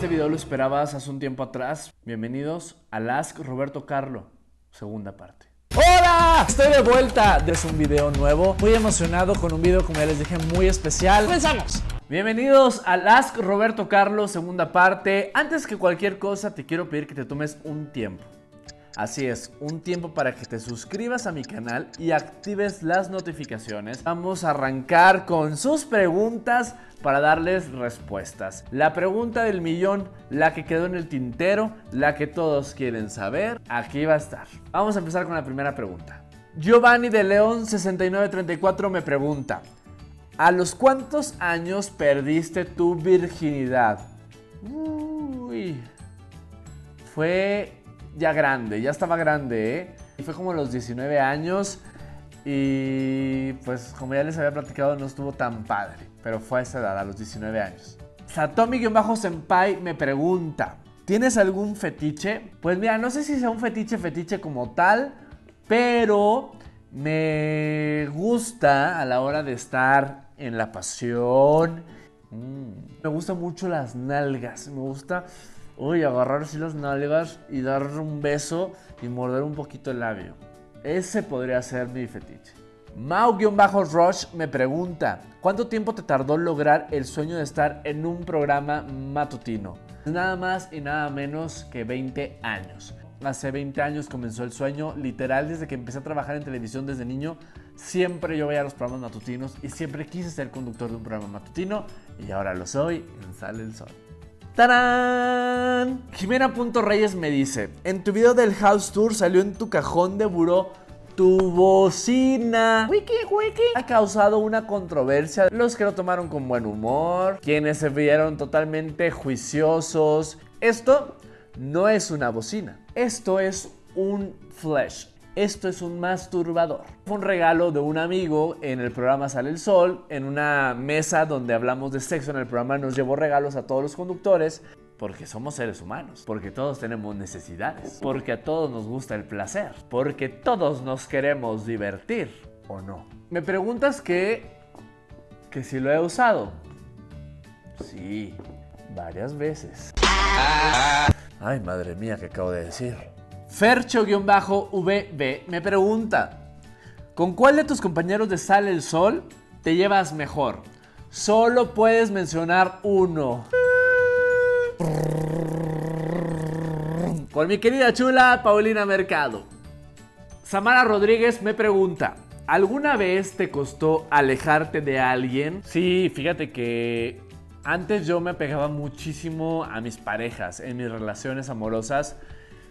este video lo esperabas hace un tiempo atrás, bienvenidos a Ask Roberto Carlo, segunda parte. ¡Hola! Estoy de vuelta. Es un video nuevo. Muy emocionado con un video, como ya les dije, muy especial. ¡Comenzamos! Bienvenidos al Ask Roberto Carlos, segunda parte. Antes que cualquier cosa, te quiero pedir que te tomes un tiempo. Así es, un tiempo para que te suscribas a mi canal y actives las notificaciones. Vamos a arrancar con sus preguntas para darles respuestas. La pregunta del millón, la que quedó en el tintero, la que todos quieren saber, aquí va a estar. Vamos a empezar con la primera pregunta. Giovanni de León 6934 me pregunta, ¿a los cuántos años perdiste tu virginidad? Uy, fue ya grande, ya estaba grande, ¿eh? Y fue como a los 19 años y pues como ya les había platicado no estuvo tan padre, pero fue a esa edad, a los 19 años. Satomi-senpai me pregunta, ¿tienes algún fetiche? Pues mira, no sé si sea un fetiche fetiche como tal, pero me gusta a la hora de estar en la pasión. Mm, me gustan mucho las nalgas, me gusta uy, agarrar así las nalgas y dar un beso y morder un poquito el labio. Ese podría ser mi fetiche. Mau-Rush me pregunta, ¿cuánto tiempo te tardó lograr el sueño de estar en un programa matutino? Nada más y nada menos que 20 años. Hace 20 años comenzó el sueño, literal desde que empecé a trabajar en televisión desde niño, siempre yo veía los programas matutinos y siempre quise ser conductor de un programa matutino y ahora lo soy en Sale el Sol. ¡Tarán! Jimena.reyes me dice, en tu video del house tour salió en tu cajón de buró tu bocina. Wiki, wiki. Ha causado una controversia. Los que lo tomaron con buen humor, quienes se vieron totalmente juiciosos. Esto no es una bocina. Esto es un flash. Esto es un masturbador. Fue un regalo de un amigo en el programa Sale el Sol, en una mesa donde hablamos de sexo en el programa nos llevó regalos a todos los conductores porque somos seres humanos, porque todos tenemos necesidades, porque a todos nos gusta el placer, porque todos nos queremos divertir, ¿o no? Me preguntas que... que si lo he usado. Sí, varias veces. Ay, madre mía, ¿qué acabo de decir? Fercho-VB me pregunta, ¿con cuál de tus compañeros de Sale el Sol te llevas mejor? Solo puedes mencionar uno. Con mi querida chula Paulina Mercado. Samara Rodríguez me pregunta, ¿alguna vez te costó alejarte de alguien? Sí, fíjate que antes yo me pegaba muchísimo a mis parejas, en mis relaciones amorosas.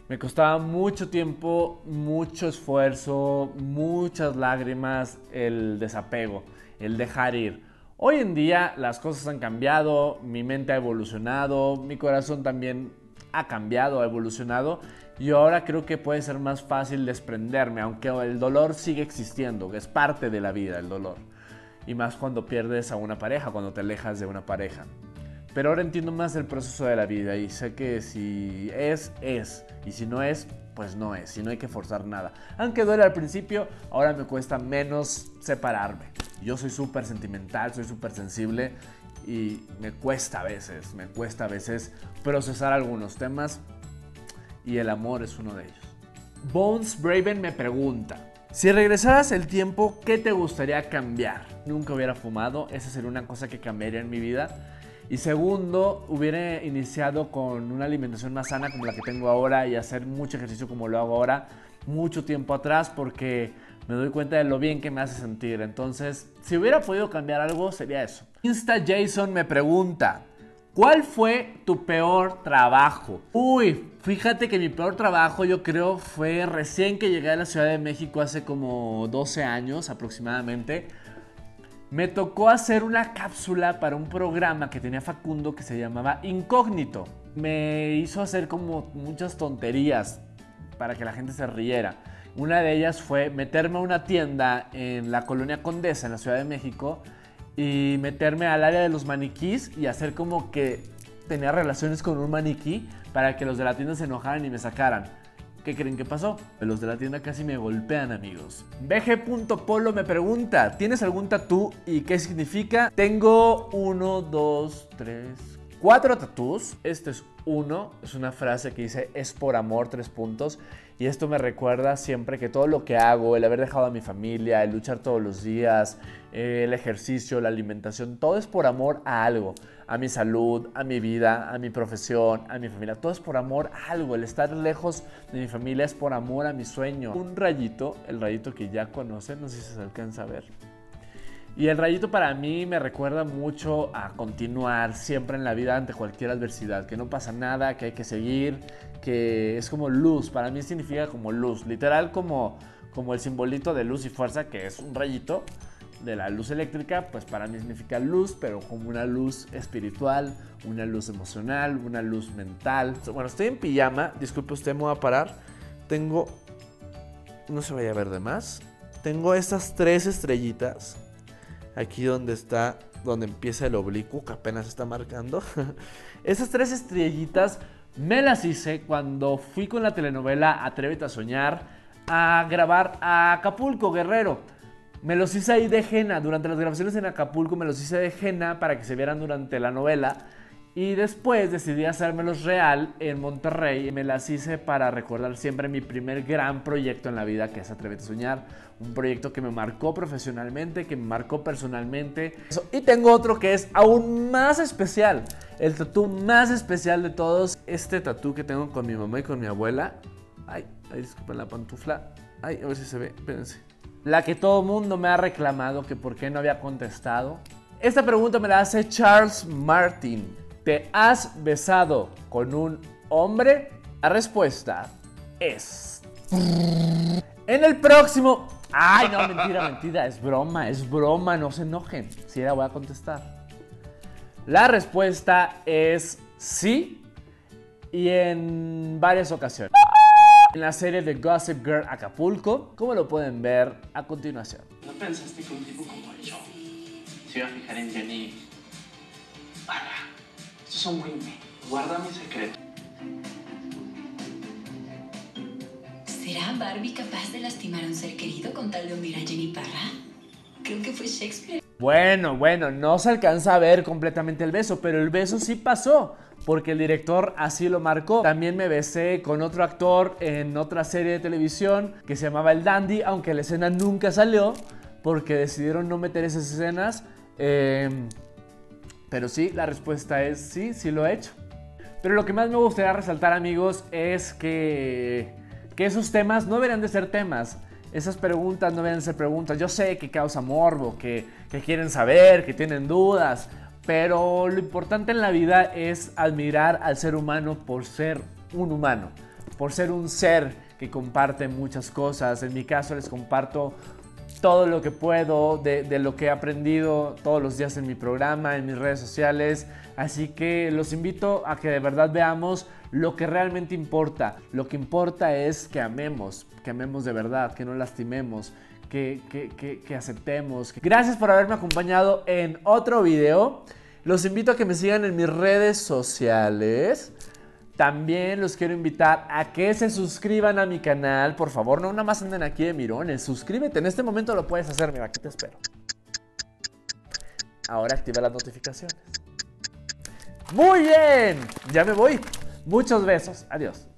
Me costaba mucho tiempo, mucho esfuerzo, muchas lágrimas el desapego, el dejar ir. Hoy en día las cosas han cambiado, mi mente ha evolucionado, mi corazón también ha cambiado, ha evolucionado y ahora creo que puede ser más fácil desprenderme, aunque el dolor sigue existiendo, es parte de la vida el dolor. Y más cuando pierdes a una pareja, cuando te alejas de una pareja. Pero ahora entiendo más el proceso de la vida y sé que si es, es. Y si no es, pues no es. Y no hay que forzar nada. Aunque duele al principio, ahora me cuesta menos separarme. Yo soy súper sentimental, soy súper sensible y me cuesta a veces, me cuesta a veces procesar algunos temas y el amor es uno de ellos. Bones Braven me pregunta, si regresaras el tiempo, ¿qué te gustaría cambiar? Nunca hubiera fumado, esa sería una cosa que cambiaría en mi vida. Y segundo, hubiera iniciado con una alimentación más sana como la que tengo ahora y hacer mucho ejercicio como lo hago ahora mucho tiempo atrás porque me doy cuenta de lo bien que me hace sentir. Entonces, si hubiera podido cambiar algo, sería eso. Insta Jason me pregunta, ¿cuál fue tu peor trabajo? Uy, fíjate que mi peor trabajo yo creo fue recién que llegué a la Ciudad de México hace como 12 años aproximadamente me tocó hacer una cápsula para un programa que tenía Facundo que se llamaba Incógnito. Me hizo hacer como muchas tonterías para que la gente se riera. Una de ellas fue meterme a una tienda en la colonia Condesa, en la Ciudad de México, y meterme al área de los maniquís y hacer como que tenía relaciones con un maniquí para que los de la tienda se enojaran y me sacaran. ¿Qué creen que pasó? Los de la tienda casi me golpean, amigos. BG.polo me pregunta, ¿tienes algún tatú y qué significa? Tengo uno, dos, tres, cuatro tatús. Este es uno, es una frase que dice es por amor, tres puntos. Y esto me recuerda siempre que todo lo que hago, el haber dejado a mi familia, el luchar todos los días, el ejercicio, la alimentación, todo es por amor a algo. A mi salud, a mi vida, a mi profesión, a mi familia. Todo es por amor a algo. El estar lejos de mi familia es por amor a mi sueño. Un rayito, el rayito que ya conocen, no sé si se alcanza a ver y el rayito para mí me recuerda mucho a continuar siempre en la vida ante cualquier adversidad, que no pasa nada, que hay que seguir, que es como luz, para mí significa como luz, literal como, como el simbolito de luz y fuerza, que es un rayito de la luz eléctrica, pues para mí significa luz, pero como una luz espiritual, una luz emocional, una luz mental. Bueno, estoy en pijama, disculpe usted, me voy a parar. Tengo, no se vaya a ver de más, tengo estas tres estrellitas aquí donde está, donde empieza el oblicuo, que apenas está marcando. Esas tres estrellitas me las hice cuando fui con la telenovela Atrévete a Soñar a grabar a Acapulco, Guerrero. Me los hice ahí de henna. Durante las grabaciones en Acapulco me los hice de henna para que se vieran durante la novela. Y después decidí hacérmelos real en Monterrey me las hice para recordar siempre mi primer gran proyecto en la vida, que es Atrévete a Soñar. Un proyecto que me marcó profesionalmente, que me marcó personalmente. Y tengo otro que es aún más especial. El tatú más especial de todos. Este tatú que tengo con mi mamá y con mi abuela. Ay, ay, disculpen la pantufla. Ay, a ver si se ve, espérense. La que todo mundo me ha reclamado que por qué no había contestado. Esta pregunta me la hace Charles Martin. ¿Te has besado con un hombre? La respuesta es... En el próximo... Ay, no, mentira, mentira, es broma, es broma, no se enojen. Si la voy a contestar. La respuesta es sí y en varias ocasiones. En la serie de Gossip Girl Acapulco, como lo pueden ver a continuación. ¿No pensaste que un tipo como yo se iba a fijar en Jenny? Es un win Guarda mi secreto. ¿Será Barbie capaz de lastimar a un ser querido con tal de hundir a Jenny Parra? Creo que fue Shakespeare. Bueno, bueno, no se alcanza a ver completamente el beso, pero el beso sí pasó, porque el director así lo marcó. También me besé con otro actor en otra serie de televisión que se llamaba El Dandy, aunque la escena nunca salió, porque decidieron no meter esas escenas. Em, pero sí, la respuesta es sí, sí lo he hecho. Pero lo que más me gustaría resaltar, amigos, es que, que esos temas no deberían de ser temas esas preguntas no deben ser preguntas. Yo sé que causa morbo, que, que quieren saber, que tienen dudas, pero lo importante en la vida es admirar al ser humano por ser un humano, por ser un ser que comparte muchas cosas. En mi caso les comparto todo lo que puedo de, de, lo que he aprendido todos los días en mi programa, en mis redes sociales. Así que los invito a que de verdad veamos lo que realmente importa. Lo que importa es que amemos, que amemos de verdad, que no lastimemos, que, que, que, aceptemos. Gracias por haberme acompañado en otro video. Los invito a que me sigan en mis redes sociales. También los quiero invitar a que se suscriban a mi canal. Por favor, no nada más anden aquí de mirones. Suscríbete. En este momento lo puedes hacer. Mira, aquí te espero. Ahora activa las notificaciones. Muy bien. Ya me voy. Muchos besos. Adiós.